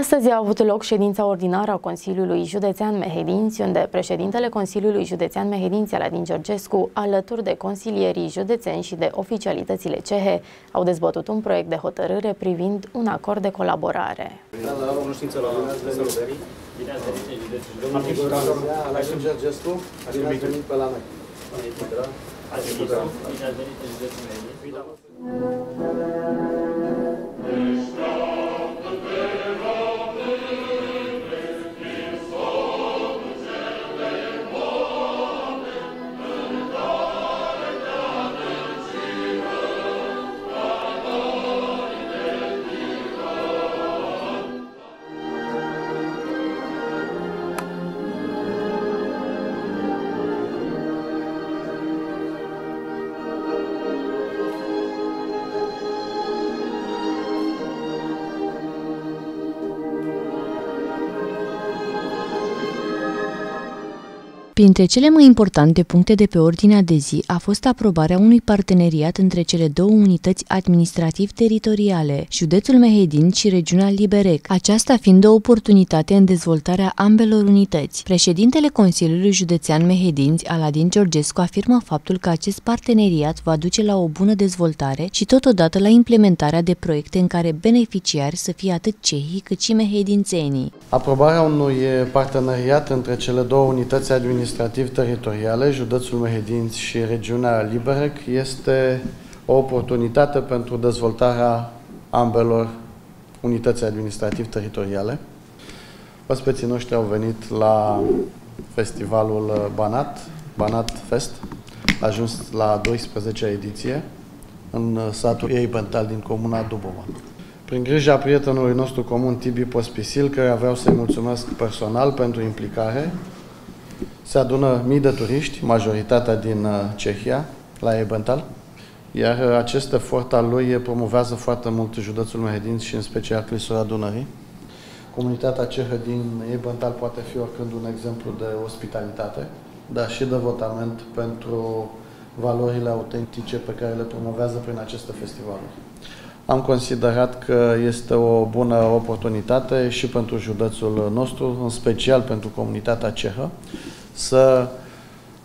Astăzi a avut loc ședința ordinară a Consiliului Județean Mehedinți, unde președintele Consiliului Județean Mehedinți, Aladin Georgescu, alături de consilierii județeni și de oficialitățile cehe, au dezbătut un proiect de hotărâre privind un acord de colaborare. Aladin Georgescu, bine ați venit pe la noi. Printre cele mai importante puncte de pe ordinea de zi a fost aprobarea unui parteneriat între cele două unități administrativ-teritoriale, județul Mehedin și regiunea Liberec, aceasta fiind o oportunitate în dezvoltarea ambelor unități. Președintele Consiliului Județean Mehedinți, Aladin Georgescu, afirmă faptul că acest parteneriat va duce la o bună dezvoltare și totodată la implementarea de proiecte în care beneficiari să fie atât cehii cât și mehedințenii. Aprobarea unui parteneriat între cele două unități administrative administrativ-teritoriale, județul Mehedinți și regiunea Liberec, este o oportunitate pentru dezvoltarea ambelor unități administrativ-teritoriale. Oaspeții noștri au venit la festivalul Banat, Banat Fest, a ajuns la 12 ediție în satul Ei Bental din comuna Dubova. Prin grija prietenului nostru comun Tibi Pospisil, care vreau să-i mulțumesc personal pentru implicare, se adună mii de turiști, majoritatea din uh, Cehia, la Ebental, iar uh, acest efort al lui promovează foarte mult județul Mehedin și în special Clisura Dunării. Comunitatea cehă din Ebental poate fi oricând un exemplu de ospitalitate, dar și de votament pentru valorile autentice pe care le promovează prin aceste festivaluri. Am considerat că este o bună oportunitate și pentru județul nostru, în special pentru comunitatea cehă, să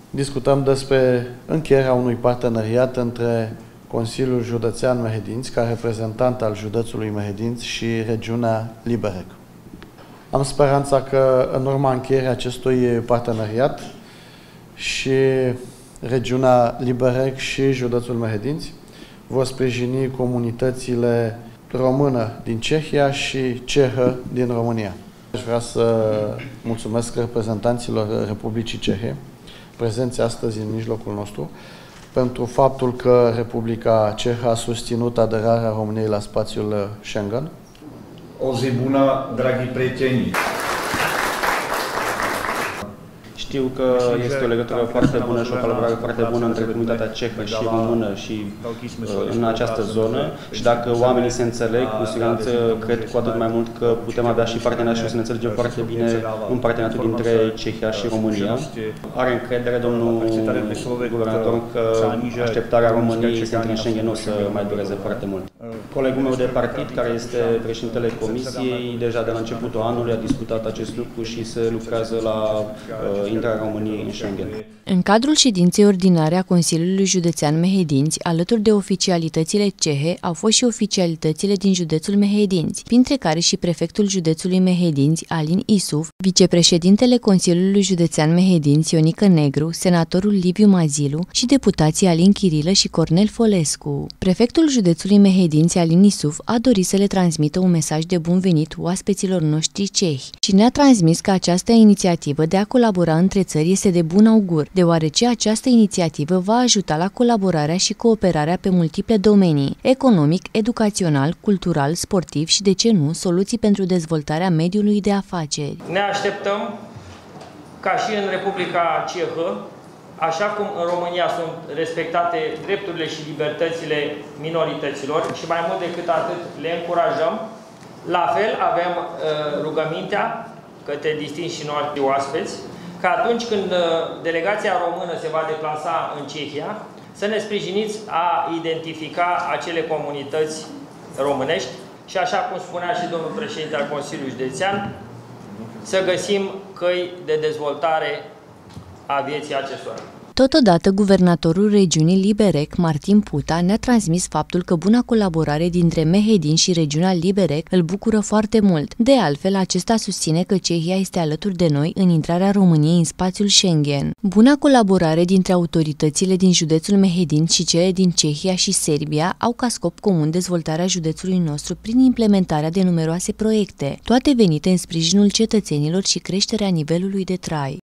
discutăm despre încheierea unui parteneriat între Consiliul Județean Mehedinți, ca reprezentant al județului Mehedinți și regiunea Liberec. Am speranța că în urma încheierii acestui parteneriat și regiunea Liberec și județul Mehedinți vor sprijini comunitățile română din Cehia și cehă din România. Aș vrea să mulțumesc reprezentanților Republicii Cehe, prezenți astăzi în mijlocul nostru, pentru faptul că Republica Cehă a susținut aderarea României la spațiul Schengen. O zi bună, dragi prieteni! Știu că este o legătură foarte bună și o colaborare foarte bună între comunitatea cehă și română și uh, în această zonă și dacă oamenii se înțeleg, cu siguranță cred cu atât mai mult că putem avea și parteneriat și să ne înțelegem foarte bine în parteneriatul dintre Cehia și România. Are încredere domnul guvernator că așteptarea României să intre în Schengen nu o să mai dureze foarte mult. Colegul meu de partid, care este președintele Comisiei, deja de la începutul anului a discutat acest lucru și se lucrează la uh, intrarea României în Schengen. În cadrul ședinței ordinare a Consiliului Județean Mehedinți, alături de oficialitățile cehe, au fost și oficialitățile din județul Mehedinți, printre care și prefectul județului Mehedinți, Alin Isuf, vicepreședintele Consiliului Județean Mehedinți, Ionică Negru, senatorul Liviu Mazilu și deputații Alin Chirilă și Cornel Folescu. Prefectul județului Mehedinți, Alin Isuf, a dorit să le transmită un mesaj de bun venit oaspeților noștri cehi și ne-a transmis că această inițiativă de a colabora între țări este de bun augur, deoarece această inițiativă va ajuta la colaborarea și cooperarea pe multiple domenii, economic, educațional, cultural, sportiv și, de ce nu, soluții pentru dezvoltarea mediului de afaceri. Ne așteptăm ca și în Republica Cehă, așa cum în România sunt respectate drepturile și libertățile minorităților și mai mult decât atât le încurajăm, la fel avem uh, rugămintea către distinși noștri oaspeți că atunci când uh, delegația română se va deplasa în Cehia, să ne sprijiniți a identifica acele comunități românești și așa cum spunea și domnul președinte al Consiliului Județean, să găsim căi de dezvoltare a vieții acestora. Totodată, guvernatorul regiunii Liberec, Martin Puta, ne-a transmis faptul că buna colaborare dintre Mehedin și regiunea Liberec îl bucură foarte mult. De altfel, acesta susține că Cehia este alături de noi în intrarea României în spațiul Schengen. Buna colaborare dintre autoritățile din județul Mehedin și cele din Cehia și Serbia au ca scop comun dezvoltarea județului nostru prin implementarea de numeroase proiecte, toate venite în sprijinul cetățenilor și creșterea nivelului de trai.